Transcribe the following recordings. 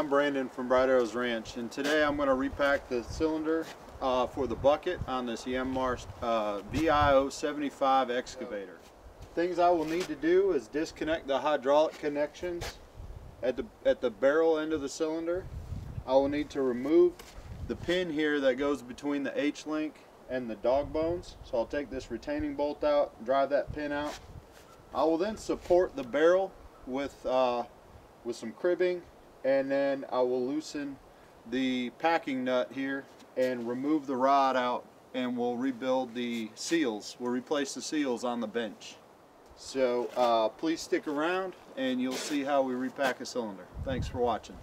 I'm Brandon from Bright Arrows Ranch and today I'm going to repack the cylinder uh, for the bucket on this Yanmar uh, VIO75 excavator. Things I will need to do is disconnect the hydraulic connections at the, at the barrel end of the cylinder. I will need to remove the pin here that goes between the H-link and the dog bones. So I'll take this retaining bolt out, drive that pin out. I will then support the barrel with, uh, with some cribbing and then I will loosen the packing nut here and remove the rod out and we'll rebuild the seals. We'll replace the seals on the bench. So uh, please stick around and you'll see how we repack a cylinder. Thanks for watching.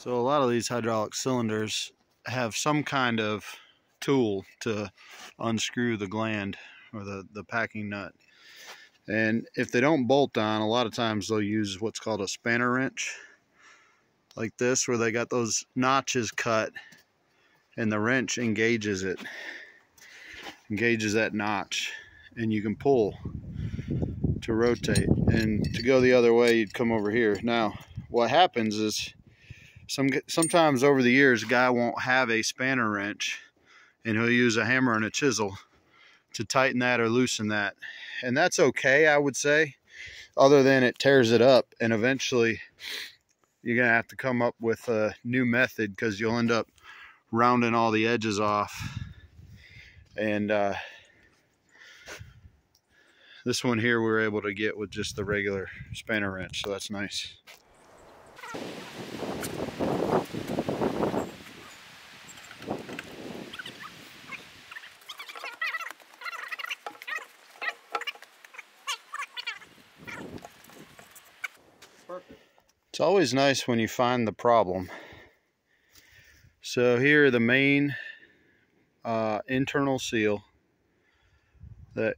So a lot of these hydraulic cylinders have some kind of tool to unscrew the gland or the, the packing nut. And if they don't bolt on, a lot of times they'll use what's called a spanner wrench like this where they got those notches cut and the wrench engages it, engages that notch and you can pull to rotate and to go the other way you'd come over here. Now what happens is some sometimes over the years a guy won't have a spanner wrench and he'll use a hammer and a chisel to tighten that or loosen that. And that's okay I would say other than it tears it up and eventually you're gonna have to come up with a new method because you'll end up rounding all the edges off. And uh, this one here we were able to get with just the regular spanner wrench so that's nice It's always nice when you find the problem. So here are the main uh, internal seal that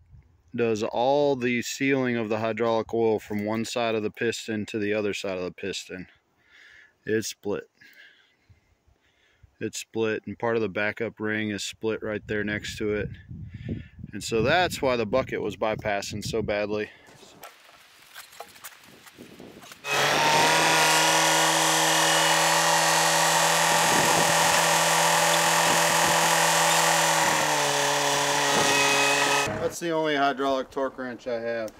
does all the sealing of the hydraulic oil from one side of the piston to the other side of the piston. It's split. It's split and part of the backup ring is split right there next to it. And so that's why the bucket was bypassing so badly. That's the only hydraulic torque wrench I have.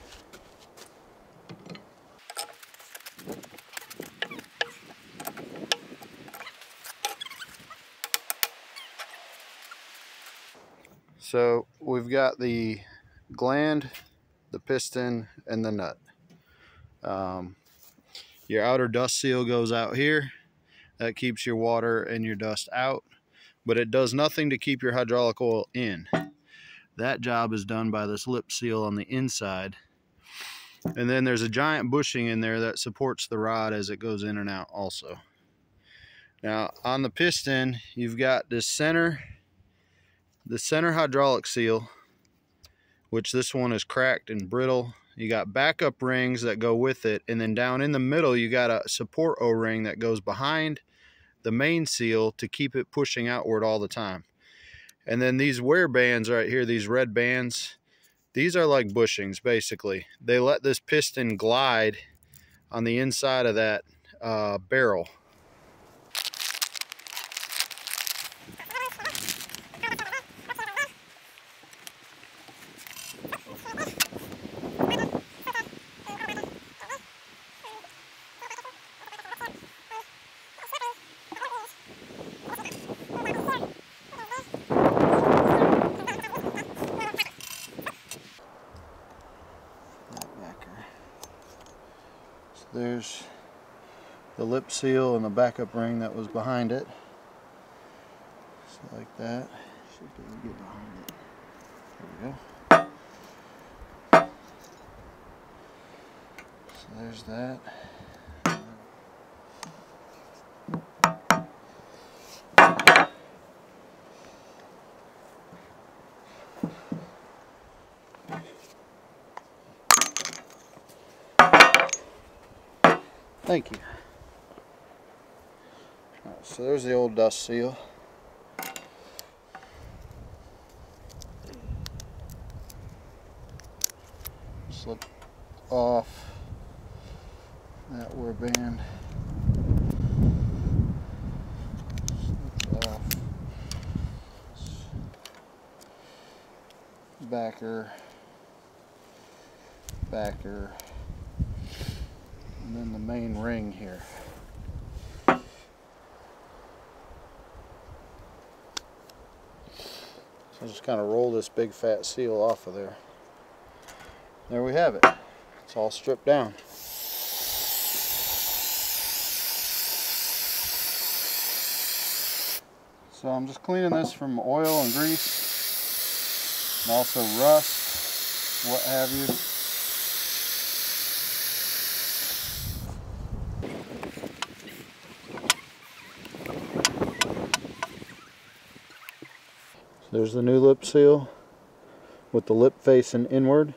So we've got the gland, the piston, and the nut. Um, your outer dust seal goes out here. That keeps your water and your dust out, but it does nothing to keep your hydraulic oil in. That job is done by this lip seal on the inside. And then there's a giant bushing in there that supports the rod as it goes in and out also. Now on the piston, you've got this center, the center hydraulic seal, which this one is cracked and brittle. You got backup rings that go with it. And then down in the middle, you got a support O-ring that goes behind the main seal to keep it pushing outward all the time. And then these wear bands right here, these red bands, these are like bushings basically. They let this piston glide on the inside of that uh, barrel. There's the lip seal and the backup ring that was behind it. So like that. Should be able to get behind it. There we go. So there's that. Thank you. Right, so there's the old dust seal. Slip off that wear band. Backer. Backer main ring here. So just kind of roll this big fat seal off of there. There we have it. It's all stripped down. So I'm just cleaning this from oil and grease and also rust, what have you. There's the new lip seal with the lip facing inward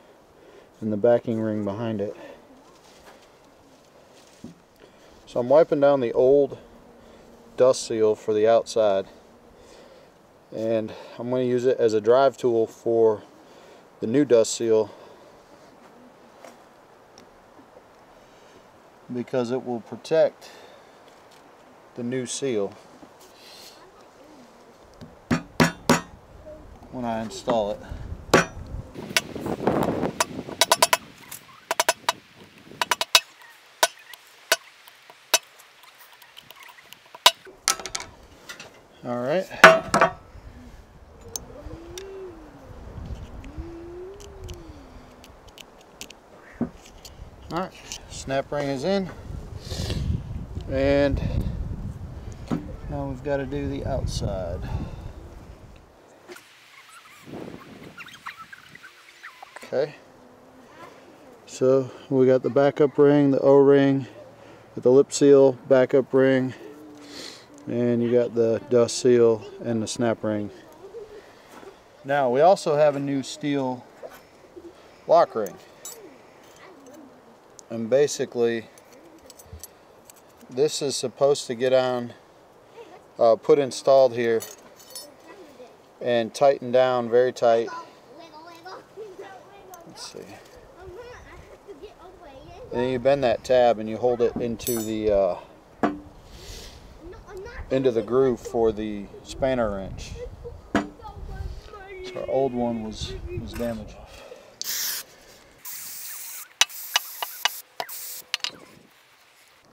and the backing ring behind it. So I'm wiping down the old dust seal for the outside and I'm going to use it as a drive tool for the new dust seal because it will protect the new seal when I install it. All right. All right, snap ring is in. And now we've got to do the outside. Okay. So we got the backup ring, the O-ring, the lip seal backup ring, and you got the dust seal and the snap ring. Now we also have a new steel lock ring. And basically this is supposed to get on, uh, put installed here and tighten down very tight Let's see. And then you bend that tab and you hold it into the uh, into the groove for the spanner wrench. So our old one was was damaged.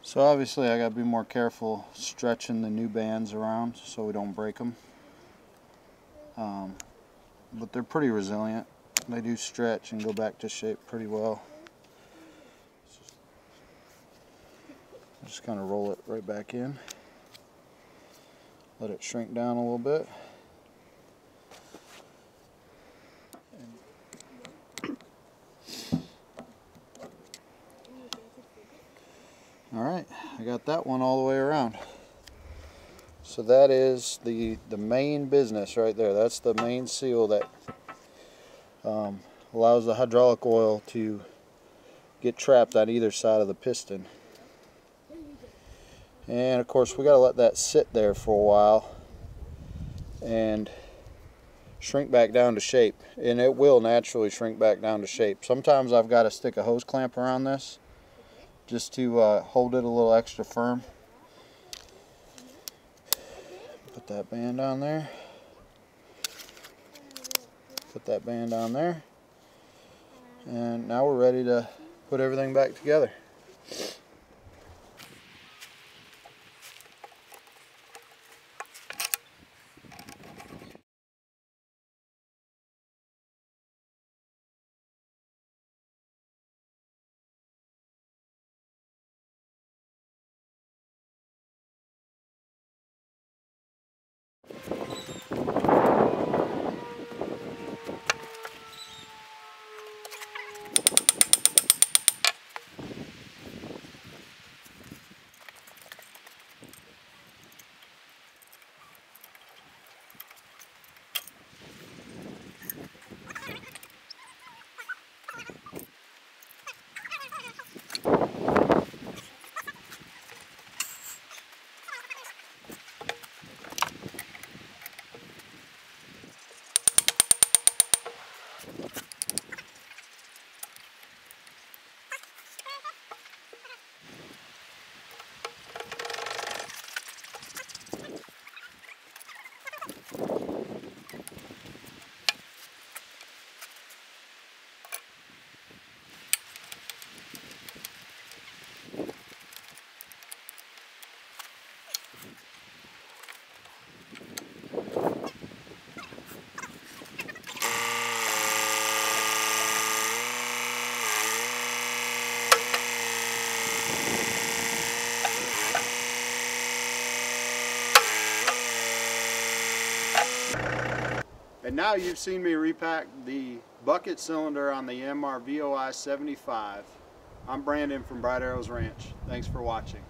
So obviously I got to be more careful stretching the new bands around so we don't break them. Um, but they're pretty resilient they do stretch and go back to shape pretty well. Just kind of roll it right back in. Let it shrink down a little bit. Alright, I got that one all the way around. So that is the, the main business right there. That's the main seal that um, allows the hydraulic oil to get trapped on either side of the piston. And of course we got to let that sit there for a while and shrink back down to shape. And it will naturally shrink back down to shape. Sometimes I've got to stick a hose clamp around this just to uh, hold it a little extra firm. Put that band on there. Put that band on there. And now we're ready to put everything back together. And now you've seen me repack the bucket cylinder on the MRVOI 75. I'm Brandon from Bright Arrows Ranch. Thanks for watching.